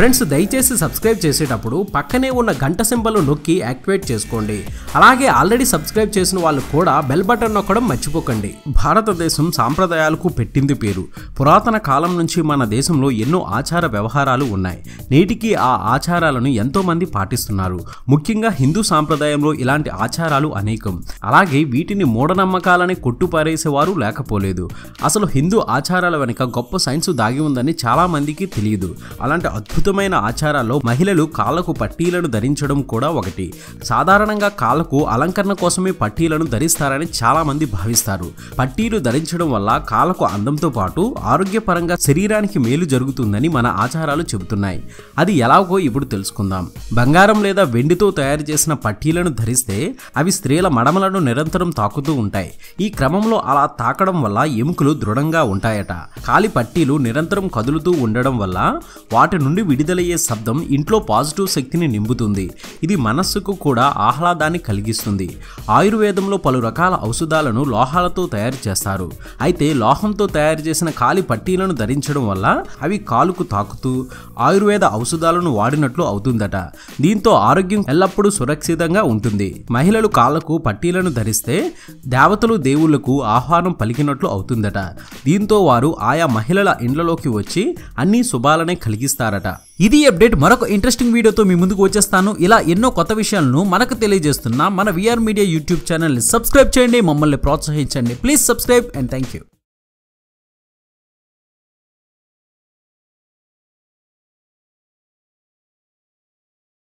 Friends దయచేసి subscribe చేసేటప్పుడు పక్కనే ఉన్న గంట సింబల్ నొక్కి యాక్టివేట్ చేసుకోండి. అలాగే ఆల్రెడీ సబ్స్క్రైబ్ చేసిన వాళ్ళు కూడా బెల్ బటన్ నొక్కడం మర్చిపోకండి. భారతదేశం సాంప్రదాయాలకు పెట్టింది పేరు. పురాతన కాలం నుంచి మన దేశంలో ఎన్నో ఆచార వ్యవహారాలు ఉన్నాయి. నేటికి ఆ ఆచారాలను ఎంతో మంది పాటిస్తున్నారు. ముఖ్యంగా హిందూ సాంప్రదాయంలో ఇలాంటి ఆచారాలు అనేకం. అలాగే వీటిని మూఢనమ్మకాలని కొట్టుపారేసేవారు లేకపోలేదు. అసలు హిందూ ఆచారాల వెనుక గొప్ప సైన్స్ దాగి ఉందని చాలా మందికి తెలియదు. అలాంటి విరుద్ధమైన ఆచారాల్లో మహిళలు కాళ్ళకు పట్టీలను ధరించడం కూడా ఒకటి. సాధారణంగా కాళ్ళకు అలంకరణ కోసమే పట్టీలను ధరిస్తారని చాలా మంది భావిస్తారు. పట్టీలు ధరించడం వల్ల కాళ్ళకు అందంతో పాటు ఆరోగ్యపరంగా శరీరానికి మేలు జరుగుతుందని మన ఆచారాలు చెబుతున్నాయి. అది ఎలాగో ఇప్పుడు తెలుసుకుందాం. బంగారం లేదా వెండితో తయారు చేసిన పట్టీలను ధరిస్తే అవి స్త్రీల మడమలను నిరంతరం తాకుతూ ఉంటాయి. ఈ క్రమంలో అలా తాకడం వల్ల ఎముకలు దృఢంగా ఉంటాయట. కాలి పట్టీలు నిరంతరం కదులుతూ ఉండడం వల్ల వాటి నుండి విడుదలయ్యే శబ్దం ఇంట్లో పాజిటివ్ శక్తిని నింపుతుంది. ఇది మనస్సుకు కూడా ఆహ్లాదాన్ని కలిగిస్తుంది. ఆయుర్వేదంలో పలు రకాల ఔషధాలను లోహాలతో తయారు చేస్తారు. అయితే లోహంతో తయారు చేసిన కాలి పట్టీలను ధరించడం వల్ల అవి కాలుకు తాకుతూ ఆయుర్వేద ఔషధాలను వాడినట్లు అవుతుందట. దీంతో ఆరోగ్యం ఎల్లప్పుడూ సురక్షితంగా ఉంటుంది. మహిళలు కాళ్ళకు పట్టీలను ధరిస్తే దేవతలు దేవుళ్ళకు ఆహ్వానం పలికినట్లు అవుతుందట. దీంతో వారు ఆయా మహిళల ఇండ్లలోకి వచ్చి అన్ని శుభాలనే కలిగిస్తారట. ఇది అప్డేట్ మరొక ఇంట్రెస్టింగ్ వీడియోతో మీ ముందుకు వచ్చేస్తాను. ఇలా ఎన్నో కొత్త విషయాలను మనకు తెలియజేస్తున్న మన విఆర్ మీడియా యూట్యూబ్ ఛానల్ని సబ్స్క్రైబ్ చేయండి. మమ్మల్ని ప్రోత్సహించండి. Please subscribe and thank you